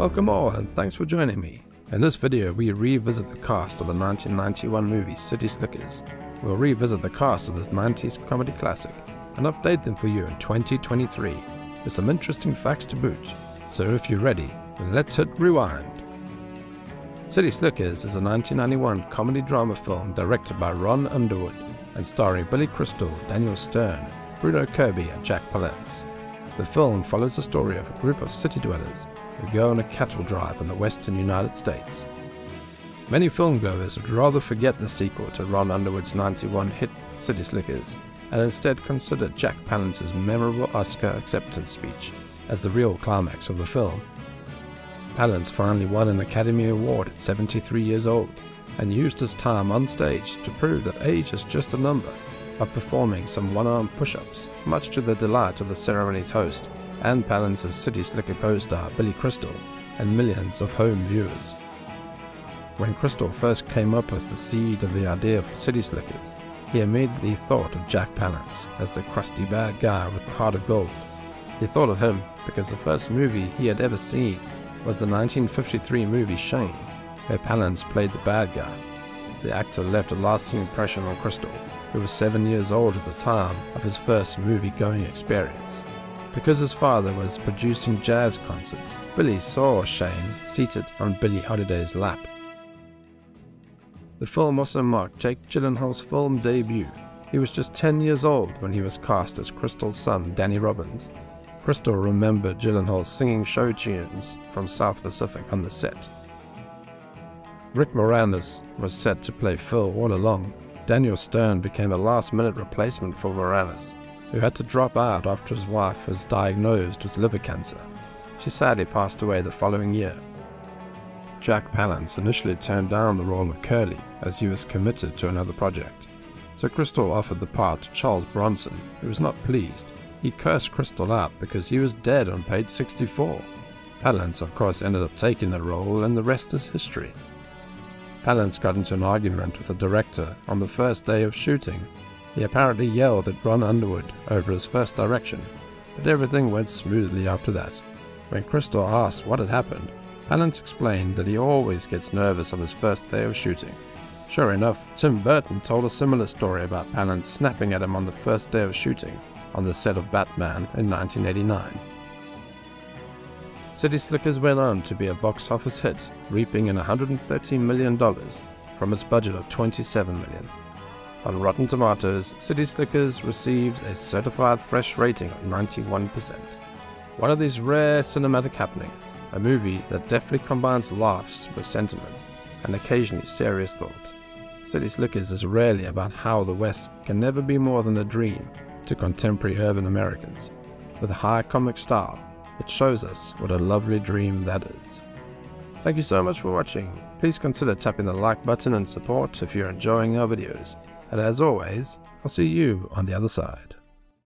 Welcome all and thanks for joining me. In this video we revisit the cast of the 1991 movie City Slickers. We'll revisit the cast of this 90s comedy classic and update them for you in 2023 with some interesting facts to boot. So if you're ready, let's hit rewind. City Slickers is a 1991 comedy drama film directed by Ron Underwood and starring Billy Crystal, Daniel Stern, Bruno Kirby and Jack Palance. The film follows the story of a group of city dwellers who go on a cattle drive in the western United States. Many filmgoers would rather forget the sequel to Ron Underwood's 91 hit City Slickers and instead consider Jack Palance's memorable Oscar acceptance speech as the real climax of the film. Palance finally won an Academy Award at 73 years old and used his time on stage to prove that age is just a number by performing some one-arm push-ups, much to the delight of the ceremony's host and Palance's City Slicker co-star Billy Crystal and millions of home viewers. When Crystal first came up with the seed of the idea for City Slickers, he immediately thought of Jack Palance as the crusty bad guy with the heart of gold. He thought of him because the first movie he had ever seen was the 1953 movie Shane, where Palance played the bad guy. The actor left a lasting impression on Crystal, who was seven years old at the time of his first movie-going experience. Because his father was producing jazz concerts, Billy saw Shane seated on Billie Holiday's lap. The film also marked Jake Gyllenhaal's film debut. He was just 10 years old when he was cast as Crystal's son, Danny Robbins. Crystal remembered Gyllenhaal singing show tunes from South Pacific on the set. Rick Moranis was set to play Phil all along. Daniel Stern became a last-minute replacement for Moranis who had to drop out after his wife was diagnosed with liver cancer. She sadly passed away the following year. Jack Palance initially turned down the role of Curly as he was committed to another project. So Crystal offered the part to Charles Bronson, who was not pleased. He cursed Crystal out because he was dead on page 64. Palance of course ended up taking the role and the rest is history. Palance got into an argument with the director on the first day of shooting he apparently yelled at Ron Underwood over his first direction, but everything went smoothly after that. When Crystal asked what had happened, Palance explained that he always gets nervous on his first day of shooting. Sure enough, Tim Burton told a similar story about Palance snapping at him on the first day of shooting on the set of Batman in 1989. City Slickers went on to be a box office hit, reaping in $113 million from its budget of 27 million. On Rotten Tomatoes, City Slickers received a certified fresh rating of 91%. One of these rare cinematic happenings, a movie that deftly combines laughs with sentiment and occasionally serious thought. City Slickers is rarely about how the West can never be more than a dream to contemporary urban Americans. With a high comic style, it shows us what a lovely dream that is. Thank you so much for watching. Please consider tapping the like button and support if you're enjoying our videos. And as always, I'll see you on the other side.